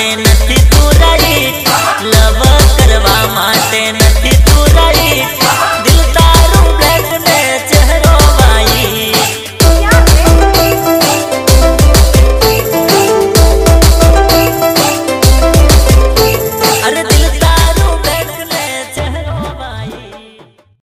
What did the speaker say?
tenerte